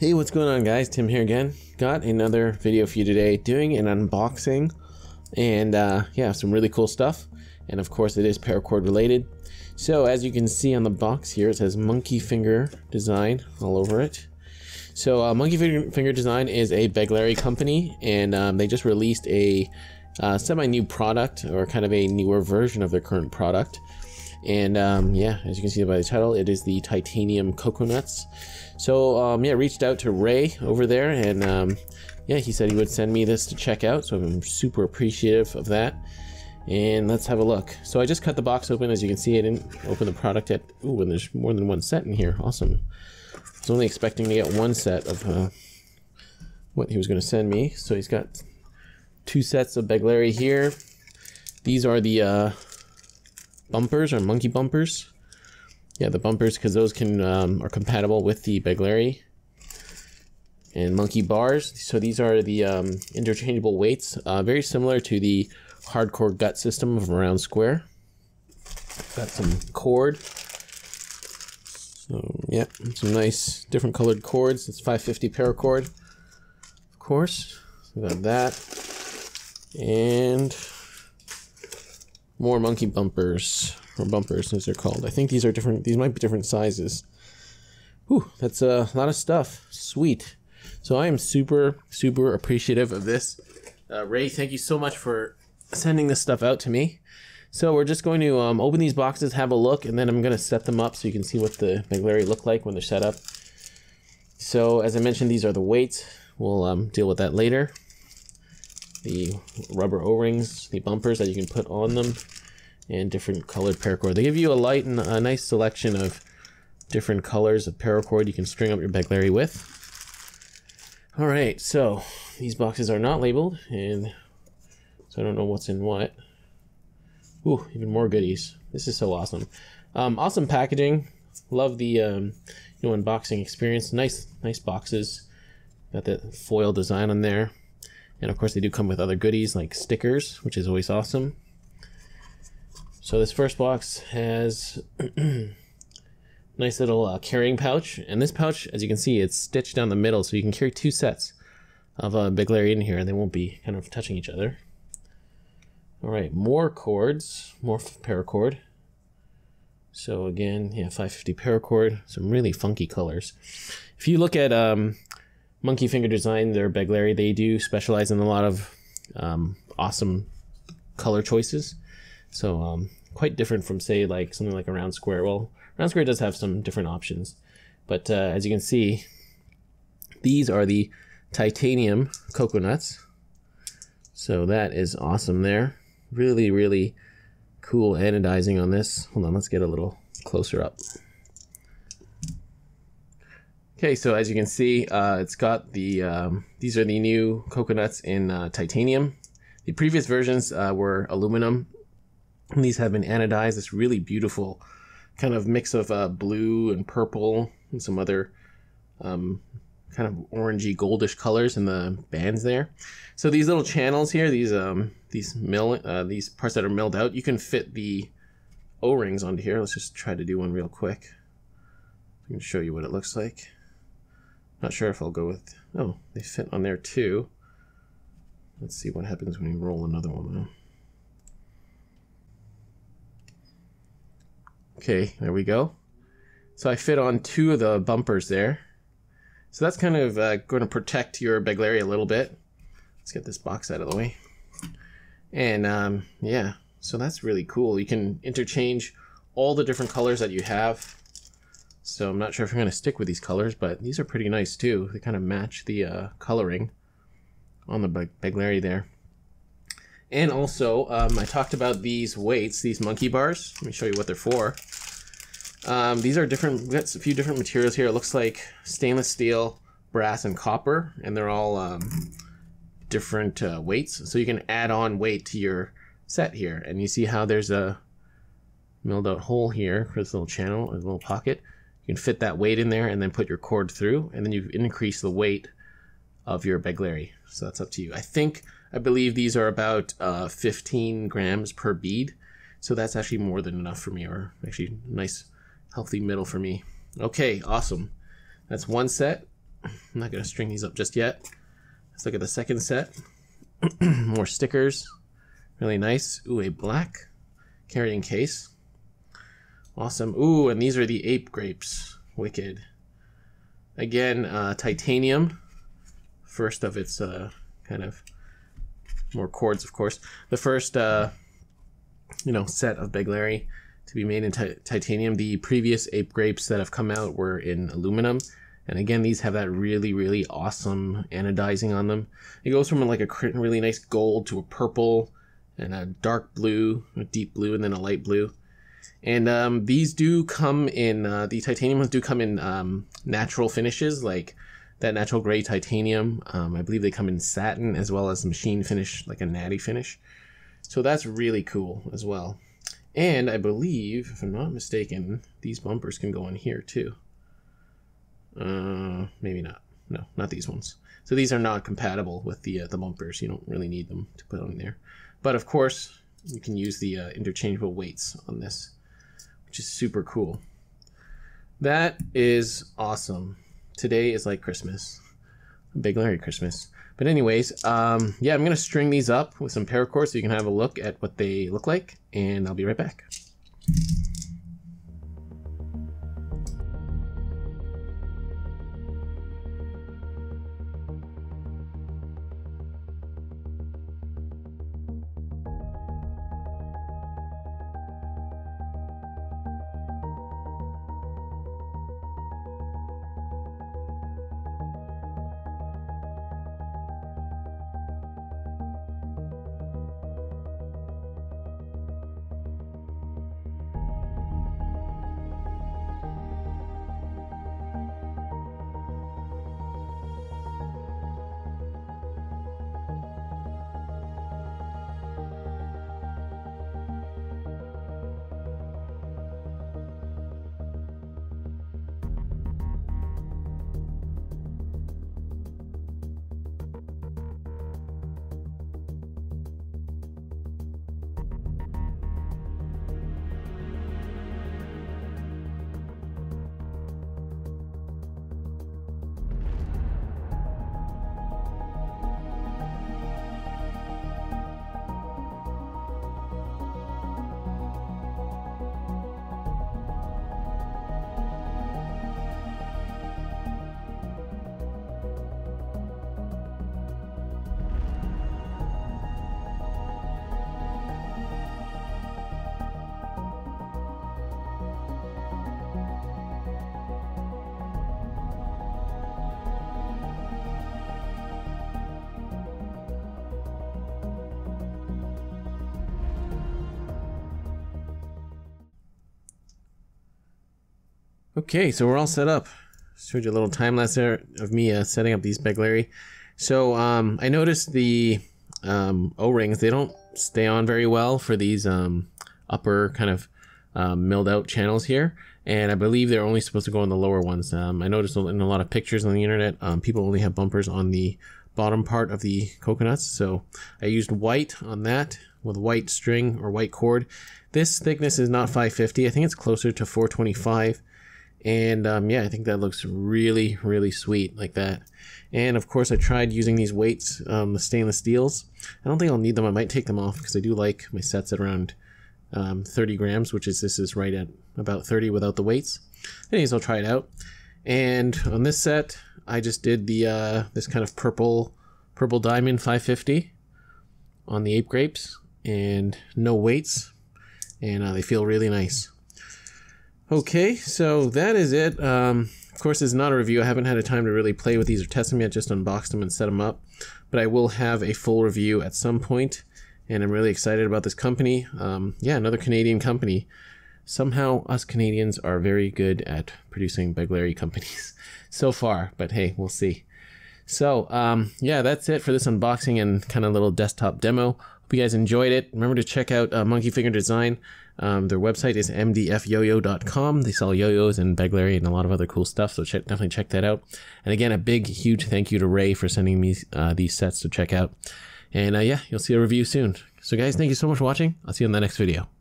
Hey, what's going on guys? Tim here again. Got another video for you today doing an unboxing and uh, yeah, some really cool stuff. And of course it is paracord related. So as you can see on the box here, it says Monkey Finger Design all over it. So uh, Monkey Finger Design is a Begleri company and um, they just released a uh, semi-new product or kind of a newer version of their current product. And um, yeah, as you can see by the title, it is the titanium Kokonutz. So um, yeah, reached out to Ray over there, and um, yeah, he said he would send me this to check out. So I'm super appreciative of that. And let's have a look. So I just cut the box open. As you can see, I didn't open the product yet. Ooh, and there's more than one set in here. Awesome. I was only expecting to get one set of uh, what he was going to send me. So he's got two sets of Begleri here. These are the uh, bumpers or monkey bumpers. Yeah, the bumpers because those can um, are compatible with the Begleri and monkey bars. So these are the um, interchangeable weights, uh, very similar to the hardcore gut system of Around Square. Got some cord. So yeah, some nice different colored cords. It's 550 paracord, of course. So got that, and more monkey bumpers or bumpers as they're called. I think these are different. These might be different sizes. Whew, that's a lot of stuff. Sweet. So I am super, super appreciative of this. Uh, Ray, thank you so much for sending this stuff out to me. So we're just going to um, open these boxes, have a look, and then I'm going to set them up so you can see what the Begleri look like when they're set up. So as I mentioned, these are the weights. We'll um, deal with that later. The rubber O-rings, the bumpers that you can put on them, and different colored paracord. They give you a light and a nice selection of different colors of paracord you can string up your Begleri with. All right, so these boxes are not labeled, and so I don't know what's in what. Ooh, even more goodies. This is so awesome. Um, awesome packaging. Love the um, you know unboxing experience. Nice, nice boxes. Got that foil design on there, and of course they do come with other goodies like stickers, which is always awesome. So this first box has nice little uh, carrying pouch, and this pouch, as you can see, it's stitched down the middle, so you can carry two sets of uh, Begleri in here, and they won't be kind of touching each other. All right, more cords, more paracord. So again, yeah, 550 paracord, some really funky colors. If you look at um, Monkey Finger Design, they're Begleri, they do specialize in a lot of um, awesome color choices. So um, quite different from say like something like a round square. Well, round square does have some different options, but uh, as you can see, these are the titanium Kokonutz. So that is awesome there. Really, really cool anodizing on this. Hold on, let's get a little closer up. Okay, so as you can see, uh, it's got the, um, these are the new Kokonutz in uh, titanium. The previous versions uh, were aluminum. And these have been anodized. This really beautiful kind of mix of uh, blue and purple and some other um, kind of orangey goldish colors in the bands there. So these little channels here, these um these mill uh, these parts that are milled out, you can fit the O-rings onto here. Let's just try to do one real quick. I can show you what it looks like. Not sure if I'll go with. Oh, they fit on there too. Let's see what happens when you roll another one. Okay, there we go. So I fit on two of the bumpers there. So that's kind of uh, going to protect your Begleri a little bit. Let's get this box out of the way. And um, yeah, so that's really cool. You can interchange all the different colors that you have. So I'm not sure if I'm going to stick with these colors, but these are pretty nice too. They kind of match the uh, coloring on the Begleri there. And also, um, I talked about these weights, these monkey bars. Let me show you what they're for. Um, these are different, we've got a few different materials here. It looks like stainless steel, brass, and copper, and they're all um, different uh, weights. So you can add on weight to your set here. And you see how there's a milled out hole here for this little channel, a little pocket. You can fit that weight in there and then put your cord through, and then you increase the weight of your Begleri. So that's up to you. I think, I believe these are about uh, 15 grams per bead. So that's actually more than enough for me, or actually nice healthy middle for me. Okay, awesome. That's one set. I'm not going to string these up just yet. Let's look at the second set. More stickers. Really nice. Ooh, a black carrying case. Awesome. Ooh, and these are the ape grapes. Wicked. Again, uh, titanium. First of its uh, kind of more cords, of course. The first, uh, you know, set of Begleri to be made in titanium. The previous ape grapes that have come out were in aluminum. And again, these have that really, really awesome anodizing on them. It goes from like a really nice gold to a purple and a dark blue, a deep blue, and then a light blue. And um, these do come in, uh, the titanium ones do come in um, natural finishes, like that natural gray titanium. Um, I believe they come in satin as well as machine finish, like a natty finish. So that's really cool as well. And I believe, if I'm not mistaken, these bumpers can go in here too. Uh, maybe not. No, not these ones. So these are not compatible with the uh, the bumpers. You don't really need them to put on there. But of course, you can use the uh, interchangeable weights on this, which is super cool. That is awesome. Today is like Christmas. A Begleri Christmas. But anyways, um, yeah, I'm going to string these up with some paracord so you can have a look at what they look like, and I'll be right back. Okay, so we're all set up. Showed you a little time lapse there of me uh, setting up these Begleri. So um, I noticed the um, O-rings, they don't stay on very well for these um, upper kind of um, milled out channels here. And I believe they're only supposed to go on the lower ones. Um, I noticed in a lot of pictures on the internet, um, people only have bumpers on the bottom part of the Kokonutz. So I used white on that with white string or white cord. This thickness is not 550. I think it's closer to 425. And um, yeah, I think that looks really, really sweet like that. And of course, I tried using these weights, um, the stainless steels. I don't think I'll need them. I might take them off because I do like my sets at around um, 30 grams, which is this is right at about 30 without the weights. Anyways, I'll try it out. And on this set, I just did the uh, this kind of purple purple diamond 550 on the ape grapes and no weights, and uh, they feel really nice. Okay, so that is it. Um, of course, it's not a review. I haven't had a time to really play with these or test them yet, just unboxed them and set them up. But I will have a full review at some point, and I'm really excited about this company. Um, yeah, another Canadian company. Somehow, us Canadians are very good at producing Begleri companies so far, but hey, we'll see. So, um, yeah, that's it for this unboxing and kind of little desktop demo. Hope you guys enjoyed it. Remember to check out uh, Monkey Finger Design. Um, their website is mdfyoyo.com. They sell yo-yos and Begleri and a lot of other cool stuff, so check, definitely check that out. And again, a big, huge thank you to Ray for sending me uh, these sets to check out. And uh, yeah, you'll see a review soon. So guys, thank you so much for watching. I'll see you in the next video.